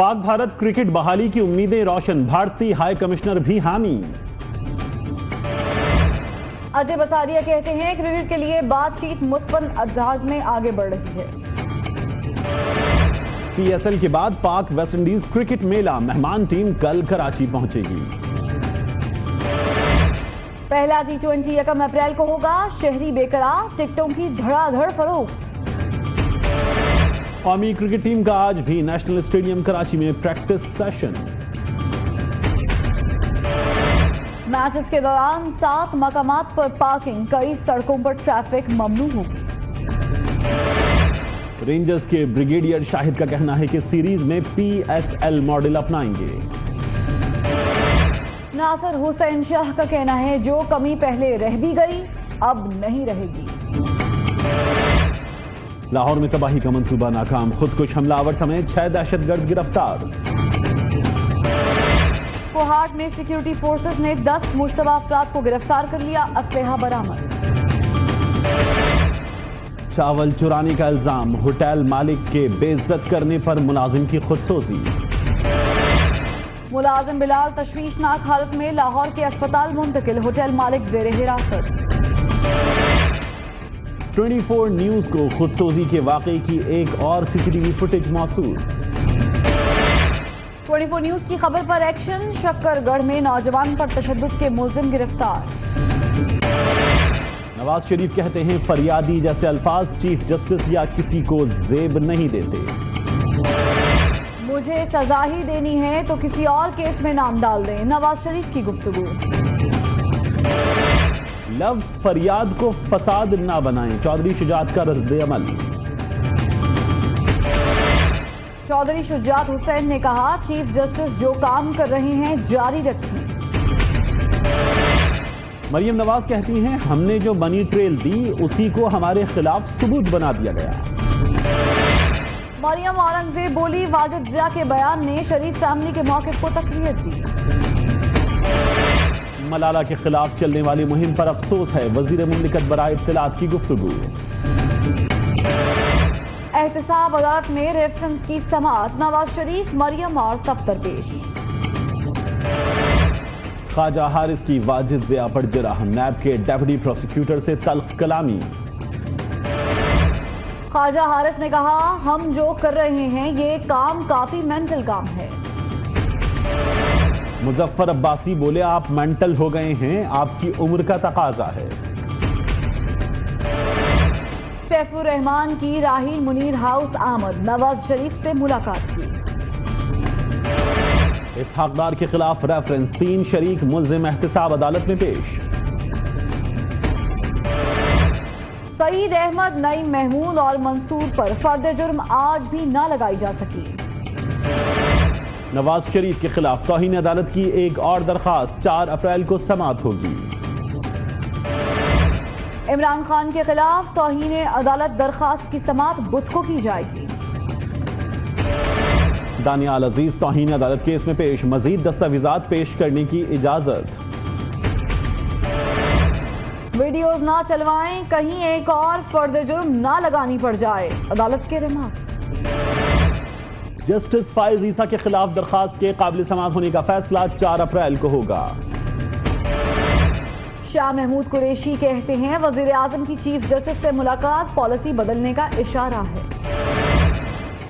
پاک بھارت کرکٹ بحالی کی امیدیں روشن بھارتی ہائی کمشنر بھی حامی۔ اجے بساریا کہتے ہیں کرکٹ کے لیے بات چیت مثبت انداز میں آگے بڑھ رہی ہے۔ پی ایس ایل کے بعد پاک ویسٹ انڈیز کرکٹ میلہ مہمان ٹیم کل کراچی پہنچے گی۔ پہلا ٹی ٹوینٹی یکم اپریل کو ہوگا شہری بےقرار ٹکٹوں کی دھڑا دھڑ فروخت۔ قومی کرکٹ ٹیم کا آج بھی نیشنل اسٹیڈیم کراچی میں پریکٹس سیشن میچز کے دوران سات مقامات پر پارکنگ کئی سڑکوں پر ٹریفک ممنوع۔ ہوگی رینجرز کے بریگیڈیئر شاہد کا کہنا ہے کہ سیریز میں پی ایس ایل ماڈل اپنائیں گے۔ ناصر حسین شاہ کا کہنا ہے جو کمی پہلے رہ بھی گئی اب نہیں رہے گی۔ لاہور میں تباہی کا منصوبہ ناکام خود کش حملہ آور سمیت چھ دہشت گرد گرفتار۔ کوہاٹ میں سیکیورٹی فورسز نے دس مشتبہ افراد کو گرفتار کر لیا اسلحہ برآمد۔ چاول چرانے کا الزام ہوٹل مالک کے بے عزت کرنے پر ملازم کی خودسوزی۔ ملازم بلال تشویشناک حالت میں لاہور کے اسپتال منتقل ہوٹل مالک زیر حراست۔ 24 نیوز کو خودسوزی کے واقعے کی ایک اور سی سی ٹی وی فوٹیج موصول۔ 24 نیوز کی خبر پر ایکشن شکر گڑھ میں نوجوان پر تشدد کے ملزم گرفتار۔ نواز شریف کہتے ہیں فریادی جیسے الفاظ چیف جسٹس یا کسی کو زیب نہیں دیتے۔ مجھے سزا ہی دینی ہے تو کسی اور کیس میں نام ڈال دیں۔ نواز شریف کی گفتگو۔ لفظ فریاد کو فساد نہ بنائیں۔ چودھری شجاعت کا رد عمل۔ چودھری شجاعت حسین نے کہا چیف جسٹس جو کام کر رہے ہیں جاری رکھیں۔ مریم نواز کہتی ہیں ہم نے جو منی ٹریل دی اسی کو ہمارے خلاف ثبوت بنا دیا گیا۔ مریم اورنگزیب بولی واجد ضیاء کے بیان نے شریف فیملی کے موقف کو تقویت دی۔ ملالہ کے خلاف چلنے والی مہم پر افسوس ہے۔ وزیر مملکت برائے اطلاعات کی گفتگو۔ احتساب عدالت میں ریفرنس کی سماعت نواز شریف مریم اور سفتر پیش۔ خواجہ حارث کی واجد ضیاء پر جرح نیب کے ڈیپٹی پروسیکیوٹر سے تلخ کلامی۔ خواجہ حارث نے کہا ہم جو کر رہے ہیں یہ کام کافی مینٹل کام ہے۔ مظفر عباسی بولے آپ مینٹل ہو گئے ہیں آپ کی عمر کا تقاضا ہے۔ سیف الرحمان کی راہیل منیر ہاؤس آمد نواز شریف سے ملاقات کی۔ اس حقدار کے خلاف ریفرنس تین شریک ملزم احتساب عدالت میں پیش۔ سعید احمد نعیم محمود اور منصور پر فرد جرم آج بھی نہ لگائی جا سکی۔ نواز شریف کے خلاف توہین عدالت کی ایک اور درخواست چار اپریل کو سماعت ہوگی۔ عمران خان کے خلاف توہین عدالت درخواست کی سماعت بدھ کو کی جائے گی۔ دانیال عزیز توہین عدالت کیس میں پیش مزید دستاویزات پیش کرنے کی اجازت۔ ویڈیوز نہ چلوائیں کہیں ایک اور فرد جرم نہ لگانی پڑ جائے۔ عدالت کے ریمارکس۔ جسٹس فائز عیسیٰ کے خلاف درخواست کے قابل سماعت ہونے کا فیصلہ چار اپریل کو ہوگا۔ شاہ محمود قریشی کہتے ہیں وزیر اعظم کی چیف جسٹس سے ملاقات پالیسی بدلنے کا اشارہ ہے۔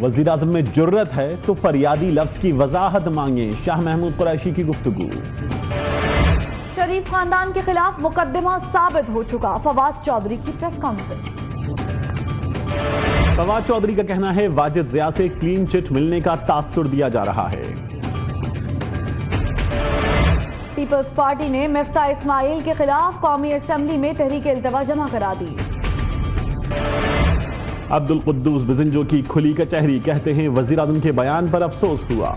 وزیر اعظم میں جرت ہے تو فریادی لفظ کی وضاحت مانگیں شاہ محمود قریشی کی گفتگو۔ شریف خاندان کے خلاف مقدمہ ثابت ہو چکا فواد چودھری کی پریس کانفرنس۔ فواد چودھری کا کہنا ہے واجد ضیاء سے کلین چٹ ملنے کا تاثر دیا جا رہا ہے۔ پیپلز پارٹی نے مفتہ اسماعیل کے خلاف قومی اسمبلی میں تحریک التوا جمع کرا دی۔ عبد القدوس بزنجو کی کھلی کچہری کہتے ہیں وزیر اعظم کے بیان پر افسوس ہوا۔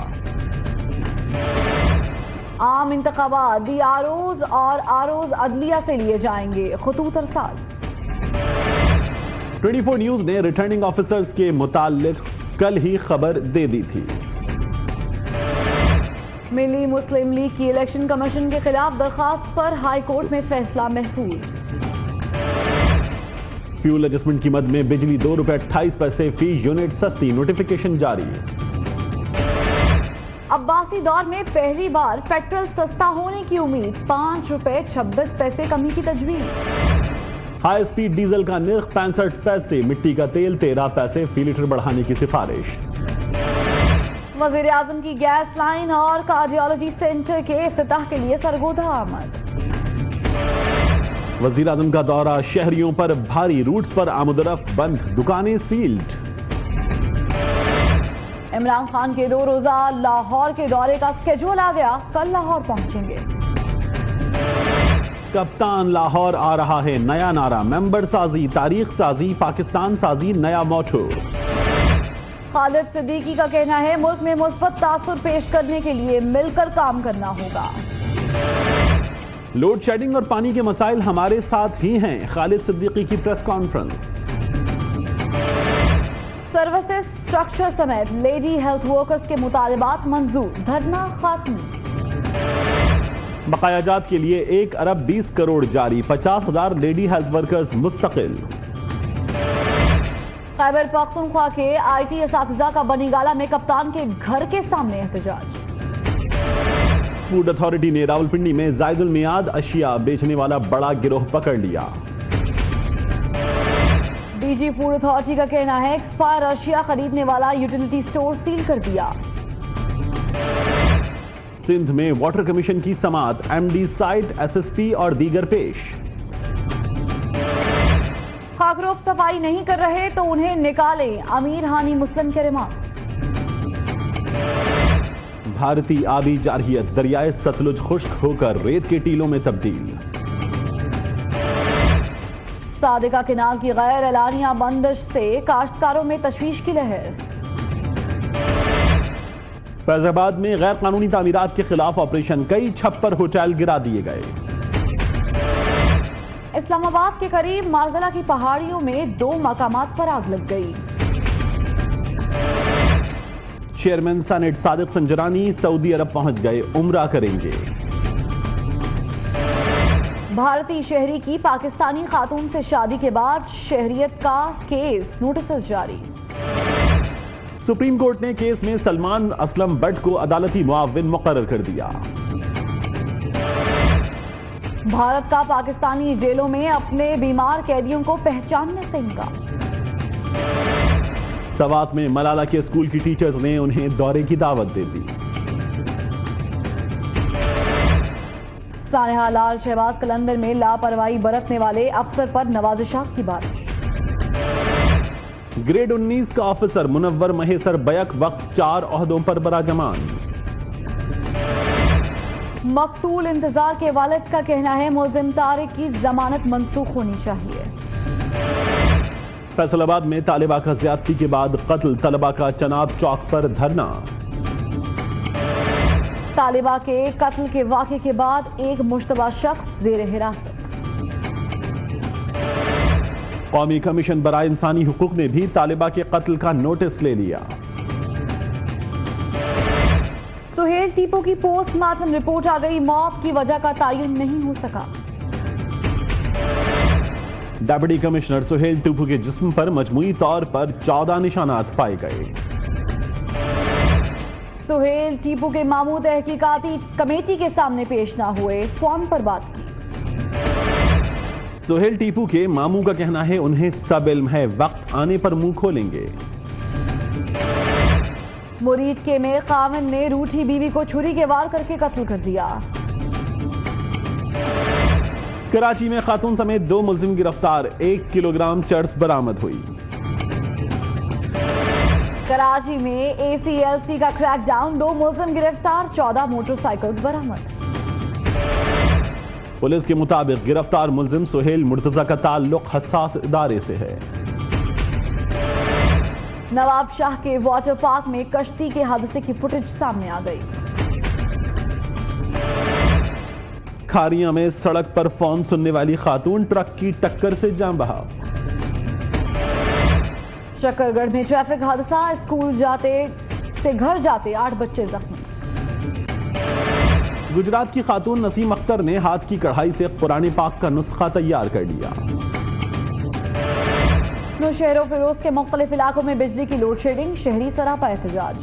عام انتخابات ڈی آروز اور آروز عدلیہ سے لیے جائیں گے خطوط ارسال۔ 24 نیوز نے ریٹرننگ آفیسرز کے متعلق کل ہی خبر دے دی تھی۔ ملی مسلم لیگ کی الیکشن کمیشن کے خلاف درخواست پر ہائی کورٹ میں فیصلہ محفوظ۔ فیول ایڈجسٹمنٹ کی مد میں بجلی دو روپے اٹھائیس پیسے فی یونٹ سستی نوٹیفیکیشن جاری۔ ہائی اسپیڈ ڈیزل کا نرخ پینسٹھ پیسے مٹی کا تیل تیرہ پیسے فی لیٹر بڑھانے کی سفارش۔ وزیر اعظم کی گیس لائن اور کارڈیالوجی سینٹر کے افتتاح کے لیے سرگودہ آمد۔ وزیر اعظم کا دورہ شہریوں پر بھاری روٹس پر آمد رفت بند دکانیں سیلڈ۔ عمران خان کے دو روزہ لاہور کے دورے کا سکیجول آ گیا کل لاہور پہنچیں گے۔ کپتان لاہور آ رہا ہے۔ نیا نعرہ۔ ممبر سازی تاریخ سازی پاکستان سازی نیا موٹو۔ خالد صدیقی کا کہنا ہے ملک میں مثبت تاثر پیش کرنے کے لیے مل کر کام کرنا ہوگا۔ لوڈ شیڈنگ اور پانی کے مسائل ہمارے ساتھ ہی ہیں۔ خالد صدیقی کی پریس کانفرنس۔ سروسز سٹرکچر سمیت لیڈی ہیلتھ ورکرز کے مطالبات منظور۔ دھرنا خاتمی۔ بقایا جات کے لیے ایک ارب بیس کروڑ جاری پچاس ہزار لیڈی ہیلتھ ورکرز مستقل۔ خیبر پختونخوا کے آئی ٹی اساتذہ کا بنی گالا میں کپتان کے گھر کے سامنے احتجاج۔ فوڈ اتھارٹی نے راولپنڈی میں زائد المیاد اشیاء بیچنے والا بڑا گروہ پکڑ لیا۔ ڈی جی فوڈ اتھارٹی کا کہنا ہے ایکسپائر اشیاء خریدنے والا یوٹیلٹی سٹور سیل کر دیا۔ سندھ میں واٹر کمیشن کی سماعت M D site S S P اور دیگر پیش۔ خاکروب صفائی نہیں کر رہے تو انہیں نکالیں۔ امیر ہانی مسلم کے ریمارکس۔ بھارتی آبی جارحیت دریائے ستلج خشک ہو کر ریت کے ٹیلوں میں تبدیل۔ صادقہ کنال کی غیر اعلانیہ بندش سے کاشتکاروں میں تشویش کی لہر۔ فیض آباد میں غیر قانونی تعمیرات کے خلاف آپریشن کئی چھپر ہوٹل گرا دیے گئے۔ اسلام آباد کے قریب مارگلہ کی پہاڑیوں میں دو مقامات پر آگ لگ گئی۔ چیئرمین سینٹ صادق سنجرانی سعودی عرب پہنچ گئے عمرہ کریں گے۔ بھارتی شہری کی پاکستانی خاتون سے شادی کے بعد شہریت کا کیس نوٹسز جاری۔ سپریم کورٹ نے کیس میں سلمان اسلم بٹ کو عدالتی معاون مقرر کر دیا۔ بھارت کا پاکستانی جیلوں میں اپنے بیمار قیدیوں کو پہچاننے سے انکار۔ سوات میں ملالہ کے اسکول کی ٹیچرز نے انہیں دورے کی دعوت دے دی۔ سانحہ لال شہباز کلندر میں لاپرواہی برتنے والے افسر پر نوازشات کی بارش۔ گریڈ انیس کا آفیسر منور مہیسر بیک وقت چار عہدوں پر برا جمان۔ مقتول انتظار کے والد کا کہنا ہے ملزم تارک کی ضمانت منسوخ ہونی چاہیے۔ فیصل آباد میں طالبہ کا زیادتی کے بعد قتل طلبہ کا چناب چوک پر دھرنا۔ طالبہ کے قتل کے واقعے کے بعد ایک مشتبہ شخص زیر حراست۔ قومی کمیشن برائے انسانی حقوق نے بھی طالبہ کے قتل کا نوٹس لے لیا۔ سہیل ٹیپو کی پوسٹ مارٹم رپورٹ آ گئی۔ موب کی وجہ کا تعین نہیں ہو سکا۔ ڈیپٹی کمشنر سہیل ٹیپو کے جسم پر مجموعی طور پر چودہ نشانات پائے گئے۔ سہیل ٹیپو کے ماموں تحقیقاتی کمیٹی کے سامنے پیش نہ ہوئے۔ فارم پر بات کی۔ سہیل ٹیپو کے ماموں کا کہنا ہے انہیں سب علم ہے وقت آنے پر منہ کھولیں گے۔ مرید کے میں قاون نے روٹھی بیوی کو چھری کے وار کر کے قتل کر دیا۔ کراچی میں خاتون سمیت دو ملزم گرفتار ایک کلو گرام چرس برامد ہوئی۔ کراچی میں اے سی ایل سی کا کریک ڈاؤن دو ملزم گرفتار چودہ موٹر سائیکلز برآمد۔ پولیس کے مطابق گرفتار ملزم سہیل مرتضی کا تعلق حساس ادارے سے ہے۔ نواب شاہ کے واٹر پارک میں کشتی کے حادثے کی فوٹیج سامنے آ گئی۔ کھاریاں میں سڑک پر فون سننے والی خاتون ٹرک کی ٹکر سے جان بہا۔ شکر گڑھ میں ٹریفک حادثہ اسکول جاتے سے گھر جاتے آٹھ بچے زخمی۔ گجرات کی خاتون نسیم اختر نے ہاتھ کی کڑھائی سے قرآن پاک کا نسخہ تیار کر لیا۔ نو شہر و فیروز کے مختلف علاقوں میں بجلی کی لوڈ شیڈنگ شہری سراپا احتجاج۔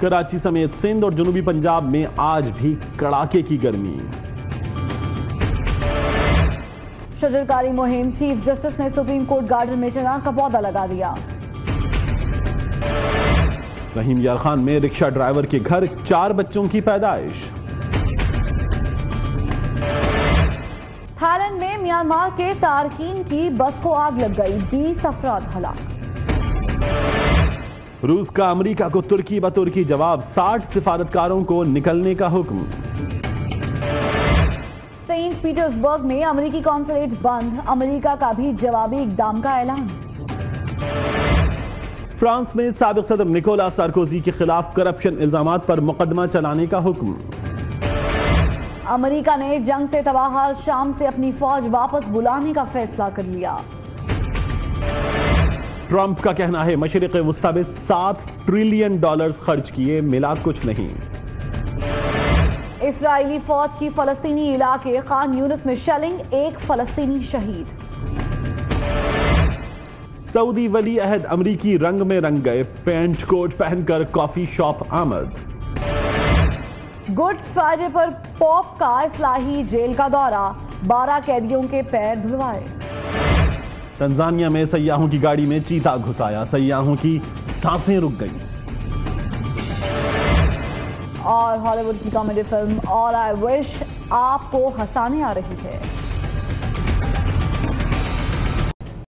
کراچی سمیت سندھ اور جنوبی پنجاب میں آج بھی کڑاکے کی گرمی۔ شجرکاری مہم چیف جسٹس نے سپریم کورٹ گارڈن میں چنا کا پودا لگا دیا۔ رحیم یار خان میں رکشہ ڈرائیور کے گھر چار بچوں کی پیدائش۔ تھائلنڈ میں میانمار کے تارکین کی بس کو آگ لگ گئی بیس افراد ہلاک۔ روس کا امریکہ کو ترکی بترکی جواب ساٹھ سفارتکاروں کو نکلنے کا حکم۔ سینٹ پیٹرز برگ میں امریکی کانسلیٹ بند امریکہ کا بھی جوابی اقدام کا اعلان۔ فرانس میں سابق صدر نکولا سارکوزی کے خلاف کرپشن الزامات پر مقدمہ چلانے کا حکم۔ امریکہ نے جنگ سے تباہ حال شام سے اپنی فوج واپس بلانے کا فیصلہ کر لیا۔ ٹرمپ کا کہنا ہے مشرق وسطی میں سات ٹریلین ڈالرز خرچ کیے ملا کچھ نہیں۔ اسرائیلی فوج کی فلسطینی علاقے خان یونس میں شیلنگ ایک فلسطینی شہید۔ سعودی ولی اہد امریکی رنگ میں رنگ گئے پینٹ کوٹ پہن کر کافی شاپ آمد۔ گڈ فرائیڈے پر پوپ کا اصلاحی جیل کا دورہ بارہ قیدیوں کے پیر دھلوائے۔ تنزانیہ میں سیاحوں کی گاڑی میں چیتا گھسایا سیاحوں کی سانسیں رک گئی اور ہالی ووڈ کی کامیڈی فلم اور آئی وش آپ کو ہسانے آ رہی ہے۔